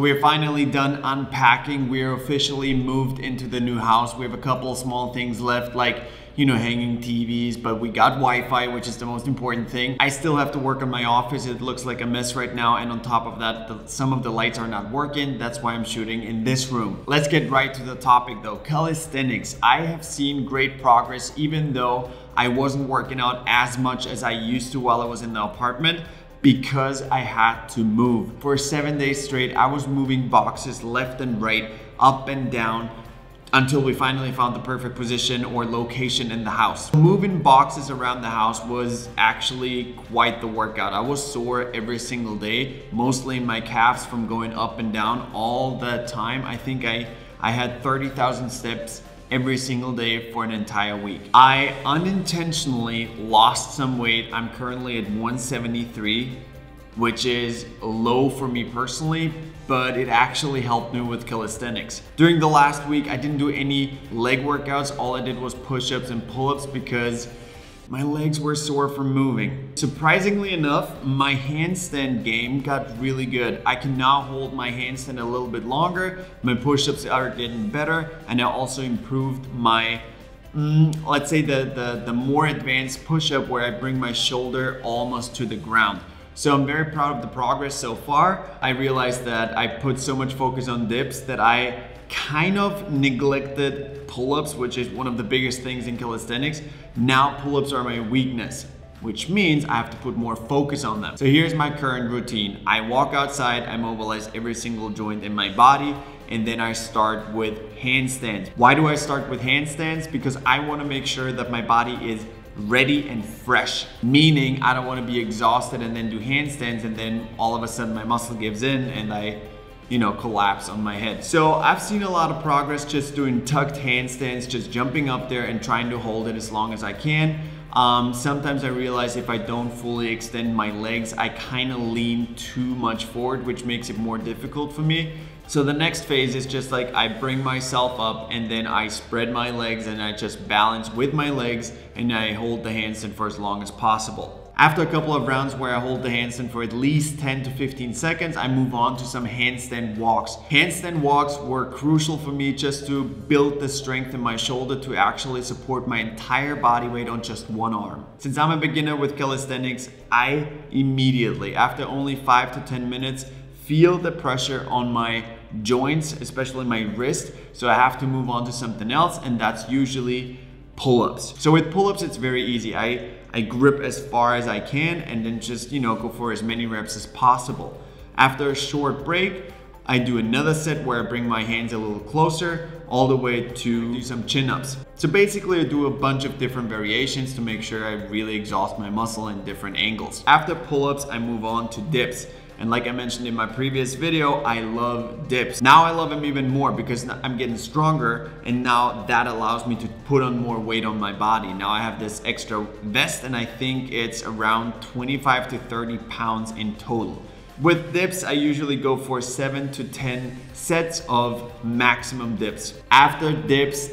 We're finally done unpacking. We're officially moved into the new house. We have a couple small things left like, you know, hanging TVs, but we got Wi-Fi, which is the most important thing. I still have to work on my office. It looks like a mess right now. And on top of that, the, some of the lights are not working. That's why I'm shooting in this room. Let's get right to the topic though. Calisthenics. I have seen great progress even though I wasn't working out as much as I used to while I was in the apartment because I had to move. For seven days straight, I was moving boxes left and right, up and down, until we finally found the perfect position or location in the house. Moving boxes around the house was actually quite the workout. I was sore every single day, mostly in my calves from going up and down all the time. I think I, I had 30,000 steps every single day for an entire week. I unintentionally lost some weight. I'm currently at 173, which is low for me personally, but it actually helped me with calisthenics. During the last week, I didn't do any leg workouts. All I did was push-ups and pull-ups because my legs were sore from moving. Surprisingly enough, my handstand game got really good. I can now hold my handstand a little bit longer, my push-ups are getting better, and I also improved my Mm, let's say the, the, the more advanced push-up where I bring my shoulder almost to the ground. So I'm very proud of the progress so far. I realized that I put so much focus on dips that I kind of neglected pull-ups, which is one of the biggest things in calisthenics. Now pull-ups are my weakness which means I have to put more focus on them. So here's my current routine. I walk outside, I mobilize every single joint in my body, and then I start with handstands. Why do I start with handstands? Because I wanna make sure that my body is ready and fresh. Meaning I don't wanna be exhausted and then do handstands and then all of a sudden my muscle gives in and I you know, collapse on my head. So I've seen a lot of progress just doing tucked handstands, just jumping up there and trying to hold it as long as I can. Um, sometimes I realize if I don't fully extend my legs, I kind of lean too much forward, which makes it more difficult for me. So the next phase is just like I bring myself up and then I spread my legs and I just balance with my legs and I hold the handstand for as long as possible. After a couple of rounds where I hold the handstand for at least 10 to 15 seconds, I move on to some handstand walks. Handstand walks were crucial for me just to build the strength in my shoulder to actually support my entire body weight on just one arm. Since I'm a beginner with calisthenics, I immediately, after only 5 to 10 minutes, feel the pressure on my joints, especially my wrist. So I have to move on to something else and that's usually pull-ups. So with pull-ups, it's very easy. I, I grip as far as I can and then just, you know, go for as many reps as possible. After a short break, I do another set where I bring my hands a little closer all the way to do some chin-ups. So basically I do a bunch of different variations to make sure I really exhaust my muscle in different angles. After pull-ups, I move on to dips. And like I mentioned in my previous video, I love dips. Now I love them even more because I'm getting stronger and now that allows me to put on more weight on my body. Now I have this extra vest and I think it's around 25 to 30 pounds in total. With dips, I usually go for seven to 10 sets of maximum dips. After dips,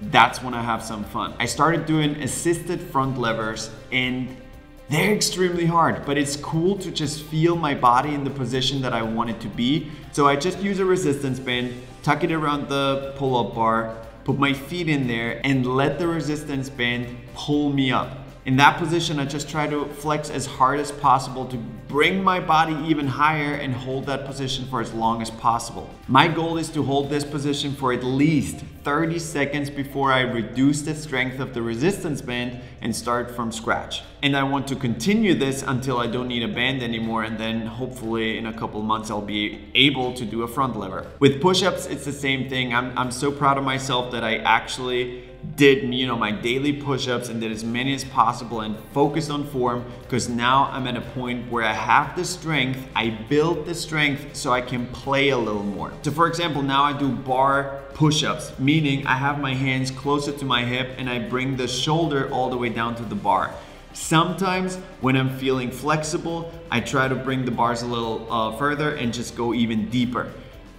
that's when I have some fun. I started doing assisted front levers and they're extremely hard, but it's cool to just feel my body in the position that I want it to be. So I just use a resistance band, tuck it around the pull-up bar, put my feet in there and let the resistance band pull me up. In that position, I just try to flex as hard as possible to bring my body even higher and hold that position for as long as possible. My goal is to hold this position for at least 30 seconds before I reduce the strength of the resistance band and start from scratch. And I want to continue this until I don't need a band anymore and then hopefully in a couple months I'll be able to do a front lever. With push-ups, it's the same thing. I'm, I'm so proud of myself that I actually did you know my daily push-ups and did as many as possible and focused on form because now I'm at a point where I have the strength I built the strength so I can play a little more. So for example now I do bar push-ups meaning I have my hands closer to my hip and I bring the shoulder all the way down to the bar. Sometimes when I'm feeling flexible, I try to bring the bars a little uh, further and just go even deeper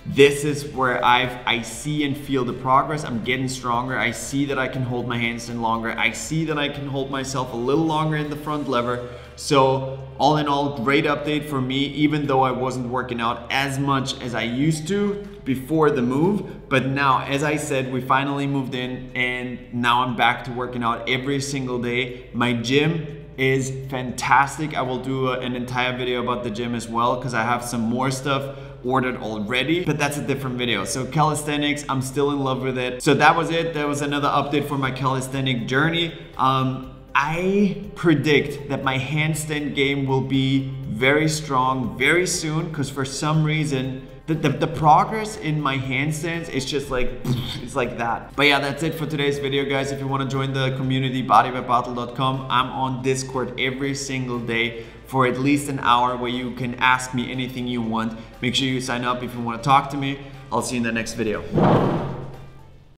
this is where I've, I see and feel the progress. I'm getting stronger. I see that I can hold my handstand longer. I see that I can hold myself a little longer in the front lever. So all in all, great update for me, even though I wasn't working out as much as I used to before the move. But now, as I said, we finally moved in and now I'm back to working out every single day. My gym is fantastic. I will do a, an entire video about the gym as well because I have some more stuff ordered already, but that's a different video. So calisthenics, I'm still in love with it. So that was it. That was another update for my calisthenic journey. Um, I predict that my handstand game will be very strong very soon because for some reason the, the, the, progress in my handstands is just like it's like that. But yeah that's it for today's video guys. If you want to join the community bodybybartl.com i'm on discord every single day for at least an hour where you can ask me anything you want. Make sure you sign up if you want to talk to me. I'll see you in the next video